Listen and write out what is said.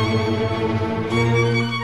Música